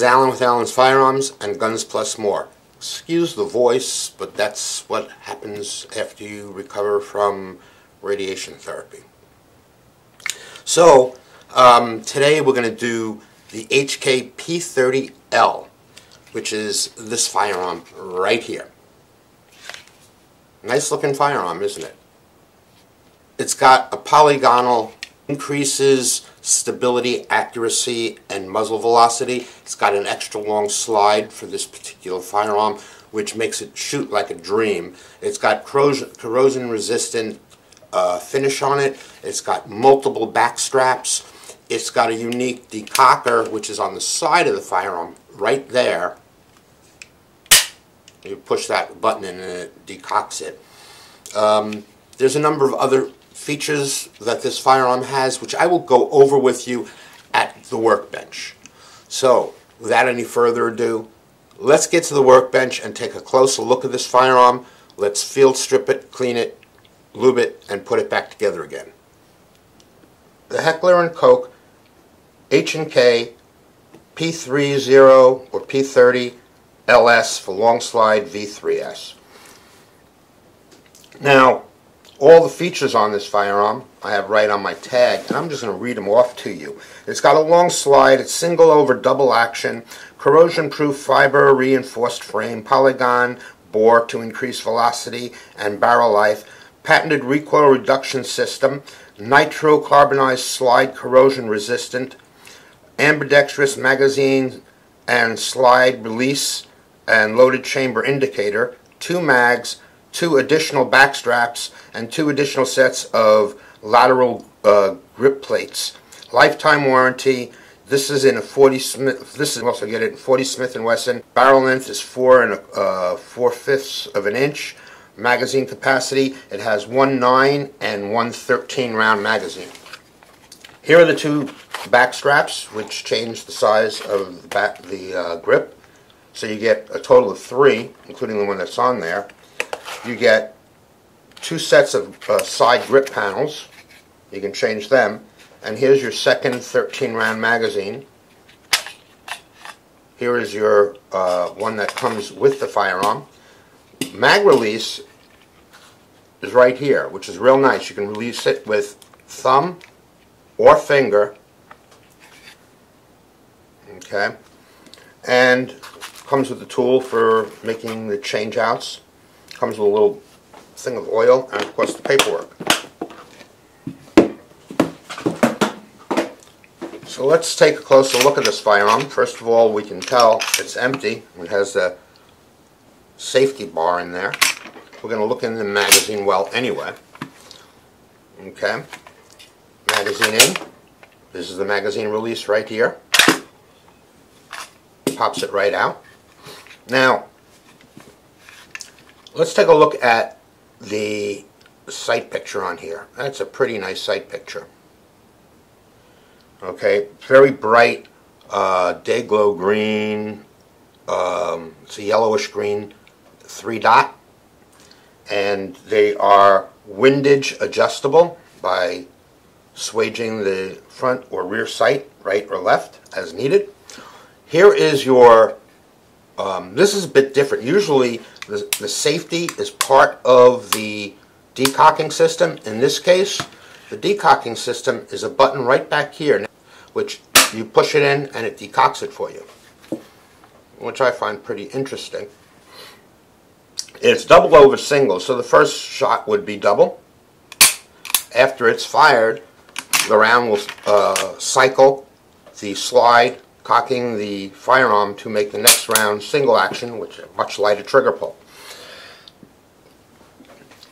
is Alan with Alan's Firearms and Guns Plus More. Excuse the voice, but that's what happens after you recover from radiation therapy. So, um, today we're going to do the HK P30L, which is this firearm right here. Nice looking firearm, isn't it? It's got a polygonal increases stability, accuracy, and muzzle velocity. It's got an extra long slide for this particular firearm, which makes it shoot like a dream. It's got corrosion resistant uh, finish on it. It's got multiple back straps. It's got a unique decocker, which is on the side of the firearm, right there. You push that button and it decocks it. Um, there's a number of other features that this firearm has, which I will go over with you at the workbench. So, without any further ado, let's get to the workbench and take a closer look at this firearm. Let's field strip it, clean it, lube it, and put it back together again. The Heckler & Koch H&K P30 or P30 LS for long slide V3S. Now, all the features on this firearm I have right on my tag, and I'm just going to read them off to you. It's got a long slide, it's single over double action, corrosion-proof fiber reinforced frame, polygon bore to increase velocity and barrel life, patented recoil reduction system, nitro-carbonized slide corrosion resistant, ambidextrous magazine and slide release and loaded chamber indicator, two mags, two additional back straps, and two additional sets of lateral uh, grip plates. Lifetime warranty. This is in a 40 Smith. This is also get it in 40 Smith and Wesson. Barrel length is four and a, uh, four fifths of an inch. Magazine capacity. It has one nine and one 13 round magazine. Here are the two back straps, which change the size of the, back, the uh, grip. So you get a total of three, including the one that's on there you get two sets of uh, side grip panels. You can change them. And here's your second 13 round magazine. Here is your uh, one that comes with the firearm. Mag release is right here, which is real nice. You can release it with thumb or finger. Okay. And comes with the tool for making the change outs. Comes with a little thing of oil and of course the paperwork. So let's take a closer look at this firearm. First of all, we can tell it's empty. It has a safety bar in there. We're going to look in the magazine well anyway. Okay. Magazine in. This is the magazine release right here. Pops it right out. Now, Let's take a look at the sight picture on here. That's a pretty nice sight picture. Okay, very bright uh, day glow green. Um, it's a yellowish green three dot, and they are windage adjustable by swaging the front or rear sight, right or left, as needed. Here is your um, this is a bit different. Usually the, the safety is part of the decocking system. In this case, the decocking system is a button right back here, which you push it in and it decocks it for you, which I find pretty interesting. It's double over single, so the first shot would be double. After it's fired, the round will uh, cycle the slide cocking the firearm to make the next round single action, which is a much lighter trigger pull.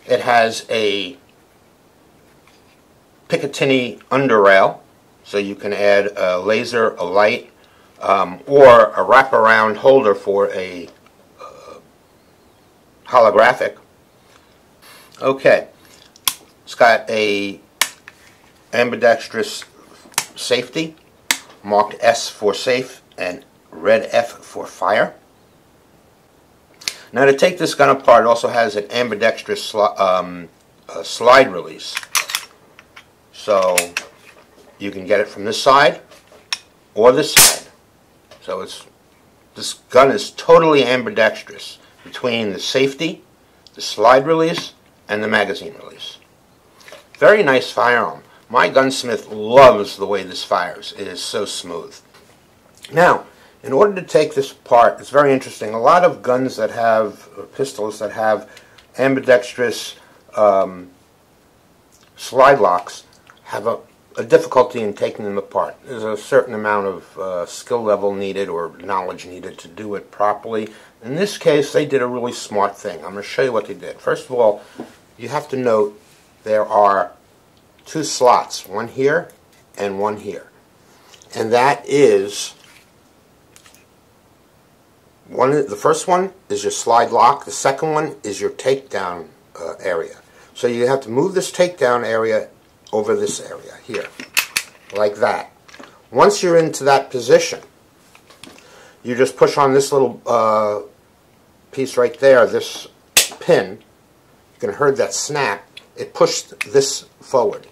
It has a Picatinny under rail, so you can add a laser, a light, um, or a wraparound holder for a uh, holographic. Okay, it's got a ambidextrous safety marked S for safe and red F for fire. Now to take this gun apart, it also has an ambidextrous sli um, slide release. So you can get it from this side or this side. So it's This gun is totally ambidextrous between the safety, the slide release, and the magazine release. Very nice firearm. My gunsmith loves the way this fires. It is so smooth. Now, in order to take this apart, it's very interesting. A lot of guns that have, pistols that have ambidextrous um, slide locks have a, a, difficulty in taking them apart. There's a certain amount of uh, skill level needed or knowledge needed to do it properly. In this case, they did a really smart thing. I'm going to show you what they did. First of all, you have to note there are two slots, one here and one here. And that is one. The first one is your slide lock. The second one is your takedown uh, area. So you have to move this takedown area over this area here, like that. Once you're into that position, you just push on this little uh, piece right there, this pin. You can hear that snap. It pushed this forward.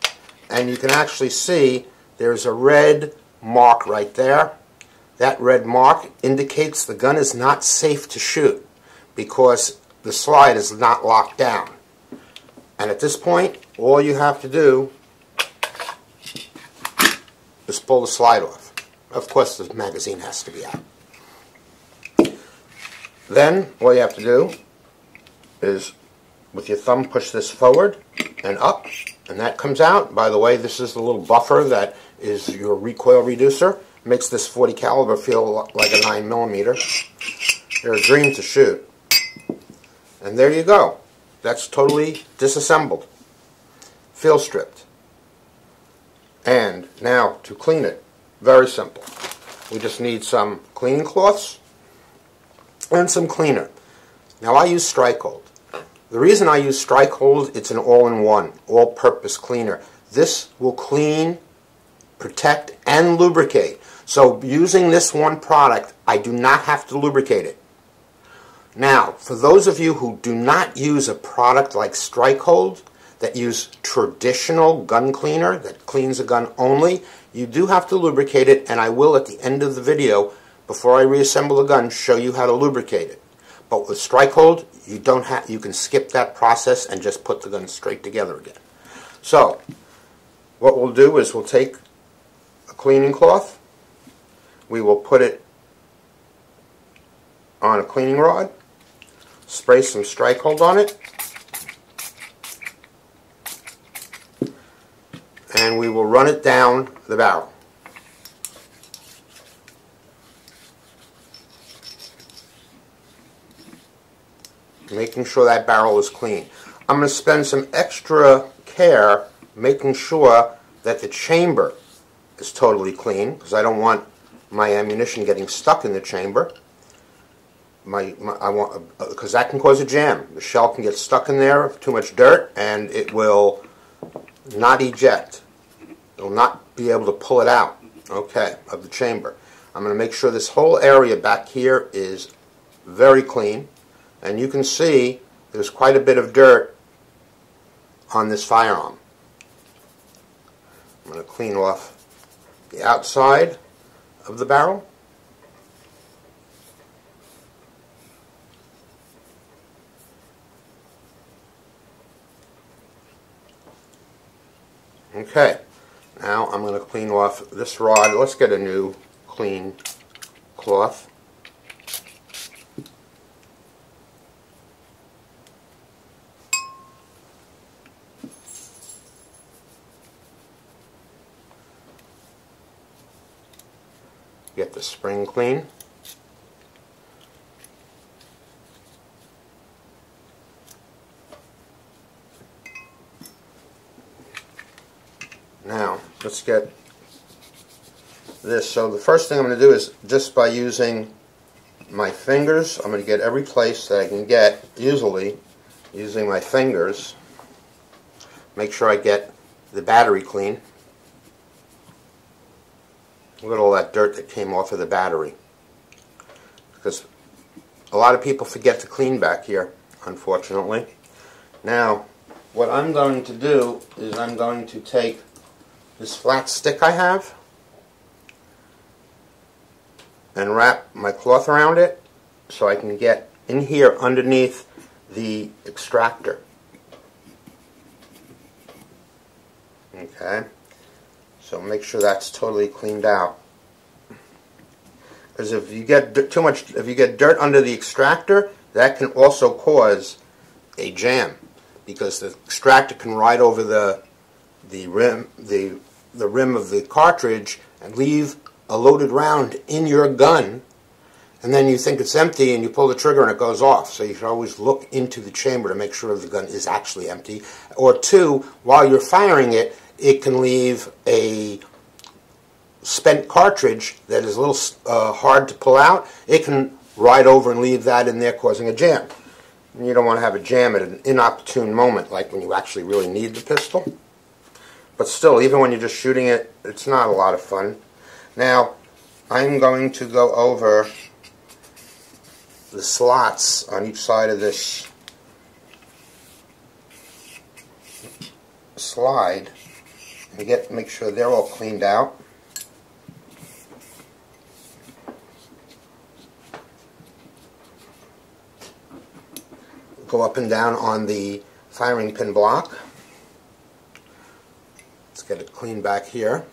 And you can actually see there's a red mark right there that red mark indicates the gun is not safe to shoot because the slide is not locked down. And at this point, all you have to do is pull the slide off. Of course, the magazine has to be out. Then, all you have to do is, with your thumb, push this forward and up, and that comes out. By the way, this is the little buffer that is your recoil reducer makes this 40 caliber feel like a 9 millimeter. They're a dream to shoot. And there you go. That's totally disassembled. Field stripped. And now to clean it, very simple. We just need some cleaning cloths and some cleaner. Now I use Strikehold. The reason I use Strikehold, it's an all-in-one, all-purpose cleaner. This will clean, protect, and lubricate. So using this one product, I do not have to lubricate it. Now, for those of you who do not use a product like Strikehold, that use traditional gun cleaner, that cleans a gun only, you do have to lubricate it, and I will at the end of the video, before I reassemble the gun, show you how to lubricate it. But with Strikehold, you don't have you can skip that process and just put the gun straight together again. So, what we'll do is we'll take a cleaning cloth, we will put it on a cleaning rod, spray some strike Strikehold on it, and we will run it down the barrel. Making sure that barrel is clean. I'm going to spend some extra care making sure that the chamber is totally clean because I don't want my ammunition getting stuck in the chamber. My, my I want because uh, that can cause a jam. The shell can get stuck in there, too much dirt, and it will not eject. It will not be able to pull it out. Okay, of the chamber. I'm going to make sure this whole area back here is very clean, and you can see there's quite a bit of dirt on this firearm. I'm going to clean off the outside of the barrel. Okay, now I'm going to clean off this rod. Let's get a new clean cloth. Get the spring clean. Now, let's get this. So the first thing I'm going to do is just by using my fingers, I'm going to get every place that I can get easily using my fingers. Make sure I get the battery clean. Look at all that dirt that came off of the battery. Because a lot of people forget to clean back here, unfortunately. Now, what I'm going to do is I'm going to take this flat stick I have and wrap my cloth around it so I can get in here underneath the extractor. Okay, so make sure that's totally cleaned out. Because if you get too much, if you get dirt under the extractor, that can also cause a jam, because the extractor can ride over the the rim the the rim of the cartridge and leave a loaded round in your gun and then you think it's empty and you pull the trigger and it goes off. So you should always look into the chamber to make sure the gun is actually empty. Or two, while you're firing it, it can leave a spent cartridge that is a little uh, hard to pull out. It can ride over and leave that in there causing a jam. You don't want to have a jam at an inopportune moment like when you actually really need the pistol. But still, even when you're just shooting it, it's not a lot of fun. Now, I'm going to go over the slots on each side of this slide and get make sure they're all cleaned out. Go up and down on the firing pin block. Let's get it clean back here.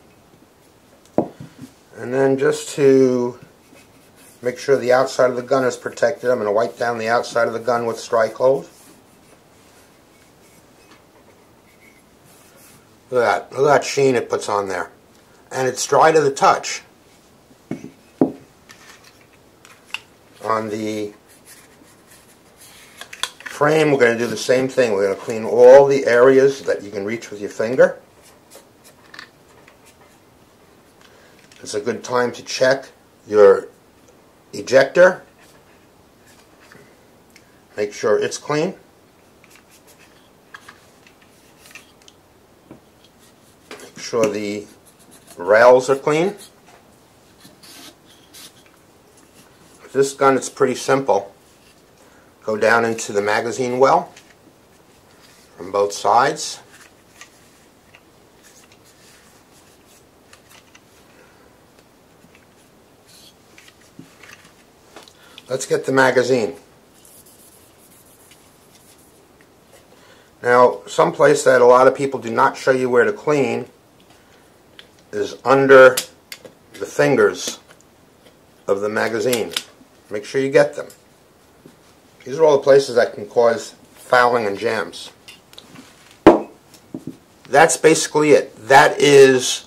And then just to Make sure the outside of the gun is protected. I'm going to wipe down the outside of the gun with strike Strikehold. Look at that. Look at that sheen it puts on there. And it's dry to the touch. On the frame, we're going to do the same thing. We're going to clean all the areas that you can reach with your finger. It's a good time to check your ejector. Make sure it's clean. Sure the rails are clean. With this gun, it's pretty simple. Go down into the magazine well from both sides. Let's get the magazine. Now, someplace that a lot of people do not show you where to clean is under the fingers of the magazine. Make sure you get them. These are all the places that can cause fouling and jams. That's basically it. That is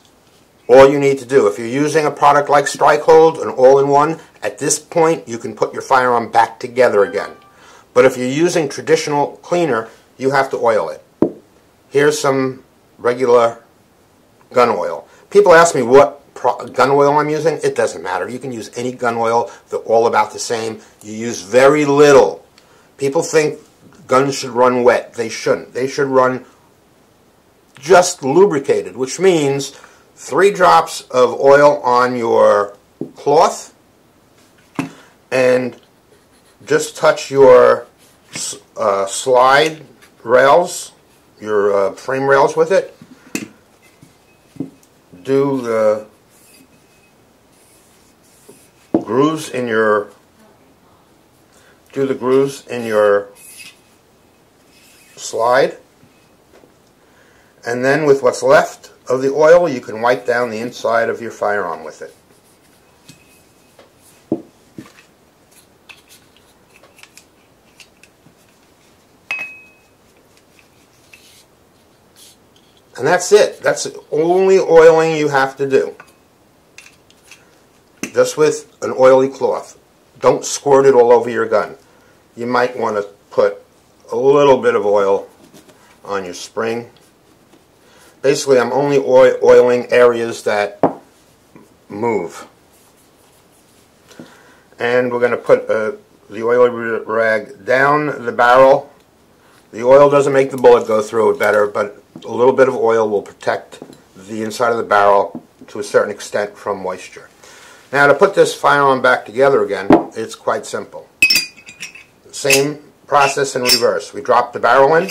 all you need to do. If you're using a product like Strikehold, an all-in-one, at this point you can put your firearm back together again. But if you're using traditional cleaner, you have to oil it. Here's some regular gun oil. People ask me what gun oil I'm using. It doesn't matter. You can use any gun oil. They're all about the same. You use very little. People think guns should run wet. They shouldn't. They should run just lubricated, which means three drops of oil on your cloth and just touch your uh, slide rails, your uh, frame rails with it. Do the grooves in your do the grooves in your slide and then with what's left of the oil, you can wipe down the inside of your firearm with it. And that's it. That's the only oiling you have to do. Just with an oily cloth. Don't squirt it all over your gun. You might want to put a little bit of oil on your spring basically I'm only oil oiling areas that move. And we're going to put uh, the oily rag down the barrel. The oil doesn't make the bullet go through it better, but a little bit of oil will protect the inside of the barrel to a certain extent from moisture. Now to put this firearm back together again, it's quite simple. Same process in reverse. We drop the barrel in,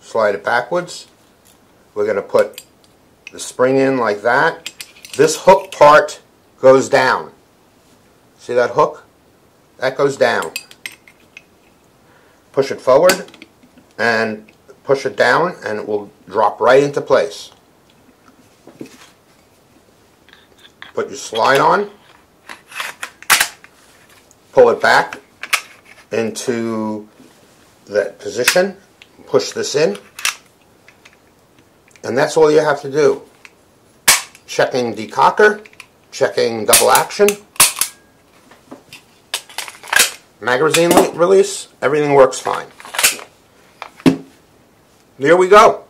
slide it backwards, we're going to put the spring in like that. This hook part goes down. See that hook? That goes down. Push it forward and push it down and it will drop right into place. Put your slide on, pull it back into that position, push this in, and that's all you have to do. Checking decocker, checking double action, magazine release, everything works fine. There we go.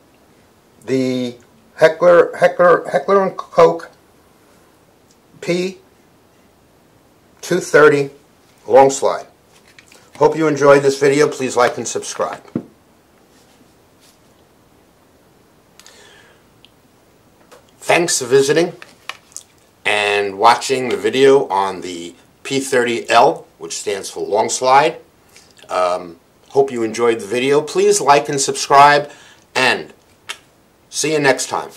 The Heckler Heckler Heckler and Koch P230 long slide. Hope you enjoyed this video. Please like and subscribe. Thanks for visiting and watching the video on the P30L, which stands for long slide. Um, hope you enjoyed the video. Please like and subscribe and see you next time.